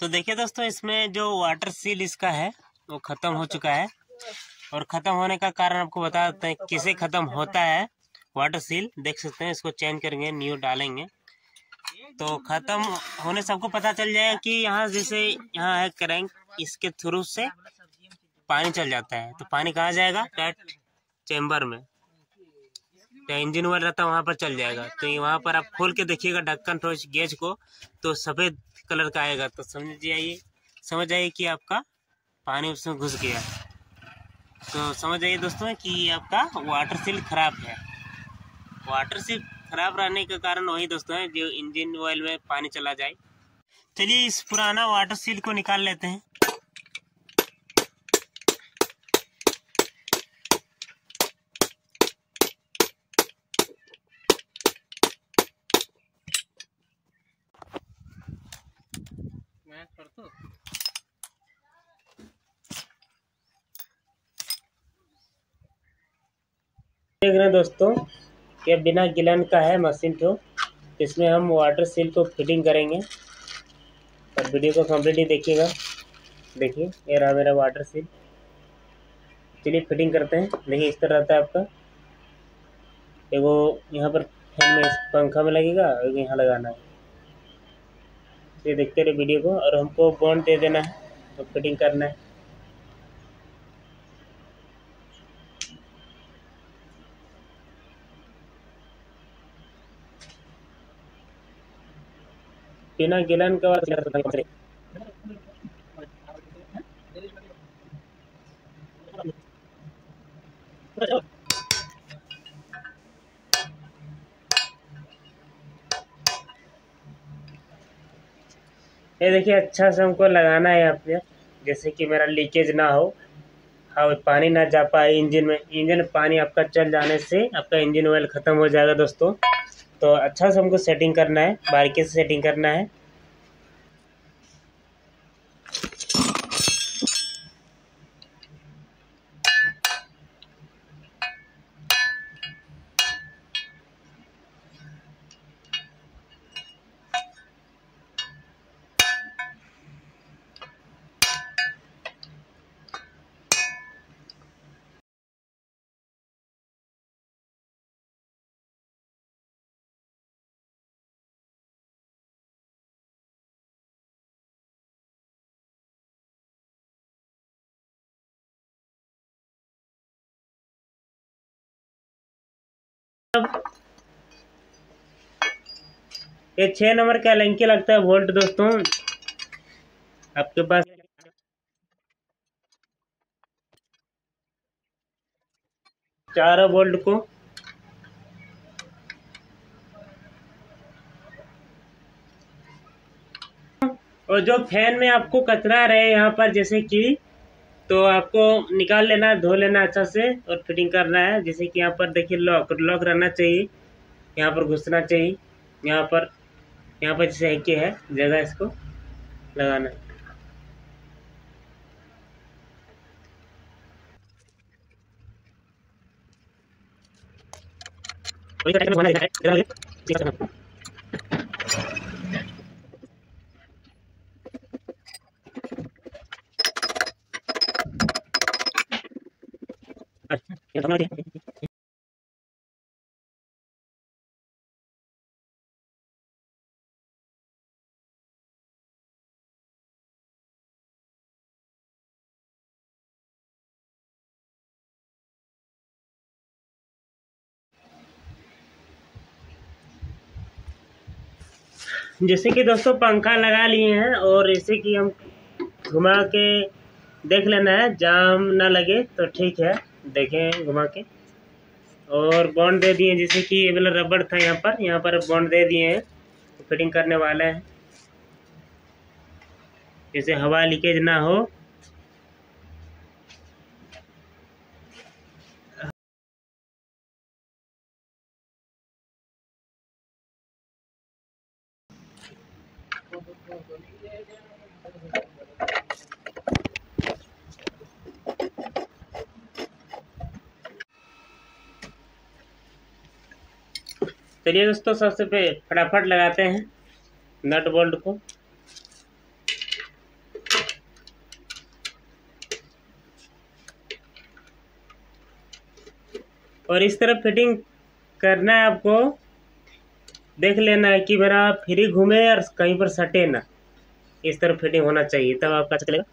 तो देखिए दोस्तों, इसमें जो वाटर सील इसका है, वो ख़त्म हो चुका है। और ख़त्म होने का कारण आपको बता देते हैं किसे ख़त्म होता है वाटर सील देख सकते हैं, इसको चेंज करेंगे न्यू डालेंगे। तो ख़त्म होने से आपको पता चल जाएगा कि यहाँ जैसे यहाँ है क्रैंक इसके थ्रू से पानी चल जाता है। तो पानी कहाँ जाएगा? डायरेक्ट चेम्बर में। या इंजन ऑयल रहता है, वहाँ पर चल जाएगा। तो ये वहाँ पर आप खोल के देखिएगा, ढक्कन थोड़ा गेज को तो सफ़ेद कलर का आएगा। तो समझ जाइए समझ जाइए कि आपका पानी उसमें घुस गया। तो समझ जाइए दोस्तों कि आपका वाटर सील खराब है। वाटर सील खराब रहने का कारण वही दोस्तों है, जो इंजन ऑयल में पानी चला जाए। चलिए इस पुराना वाटर सील को निकाल लेते हैं। देख रहे हैं दोस्तों ये बिना गिलन का है मशीन तो। इसमें हम वाटर सील को फिटिंग करेंगे। और वीडियो को कंप्लीटली देखिएगा। देखिए, ये रहा मेरा वाटर सील चलिए फिटिंग करते हैं। देखिए, इस तरह रहता है आपका। एगो यहाँ पर फ़ैन में पंखा में लगेगा और यहाँ लगाना है। ये देखते रहे वीडियो को। और हमको बॉन्ड दे देना है तो फिटिंग करना है। गिलन का ये देखिए अच्छा से हमको लगाना है पे, जैसे कि मेरा लीकेज ना हो। हाँ पानी ना जा पाए इंजन में। इंजन में पानी आपका चल जाने से आपका इंजन ऑयल ख़त्म हो जाएगा दोस्तों। तो अच्छा से हमको सेटिंग करना है बारीकी से सेटिंग करना है। ये छः नंबर का लंकी लगता है वोल्ट दोस्तों। आपके पास चार वोल्ट को। और जो फ़ैन में आपको कचरा रहे यहाँ पर, जैसे कि तो आपको निकाल लेना धो लेना अच्छा से और फिटिंग करना है। जैसे कि यहाँ पर देखिए लॉक लॉक रहना चाहिए। यहाँ पर घुसना चाहिए। यहाँ पर यहाँ पर जैसे एक है जगह इसको लगाना है। जैसे कि दोस्तों पंखा लगा लिए हैं और जैसे कि हम घुमा के देख लेना है, जाम ना लगे तो ठीक है। देखें घुमा के। और बॉन्ड दे दिए जैसे कि ये वाला रबड़ था यहाँ पर। यहाँ पर बॉन्ड दे दिए हैं। तो फिटिंग करने वाला है। जैसे हवा लीकेज ना हो। चलिए दोस्तों, सबसे पे फटाफट लगाते हैं नट बोल्ट को। और इस तरह फिटिंग करना है आपको। देख लेना है कि मेरा फ्री घूमे और कहीं पर सटे ना। इस तरह फिटिंग होना चाहिए, तब आपका चलेगा।